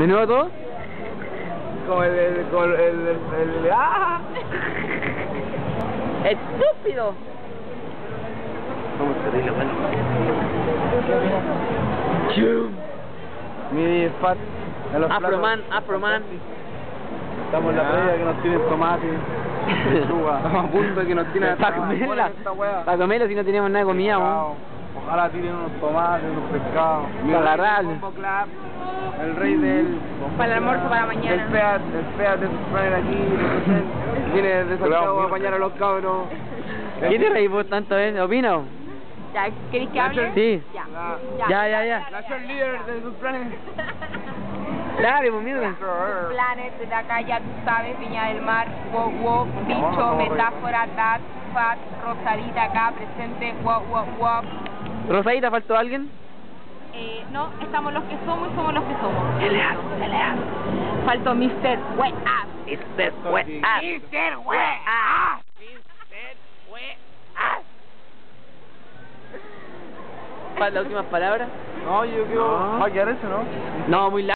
¿De nuevo todo? Como el, el, como el, el, el, el- ¡ah! ¡Estúpido! Somos terrible, bueno. Chum. Mi fat. Afroman. Afroman. Estamos en la playa que nos tienen tomate. Estamos a punto de que nos tienen Para comerla. esta weá. Para comerla si no tenemos nada de comida. Ojalá tiren unos tomates, unos pescados. Para agarrar. Combo Club, el rey del... Para el almuerzo para mañana. El FEAT, el de sus planes aquí, viene de Santiago a apañar a los cabros. ¿Qué te reís vos tanto, eh? ¿Opina? o? ¿Ya queréis que hable? Sí. Ya. La, Ya, ya, ya. la cheerleader de sus planes. Dale, pues mierda. Planet, desde acá ya tú sabes, Viña del Mar, wow, wow, bicho, metáfora, dat, fat, rosadita acá, presente, wow, wow, wow. ¿Rosadita faltó alguien? Eh, no, estamos los que somos y somos los que somos. Pelea, pelea. Faltó Mr. Wet Ass. Mr. Wet Ass. Mr. Wet Ass. ¿Cuál la última palabra? No, yo quiero... No. Va a quedar eso, ¿no? No, muy largo.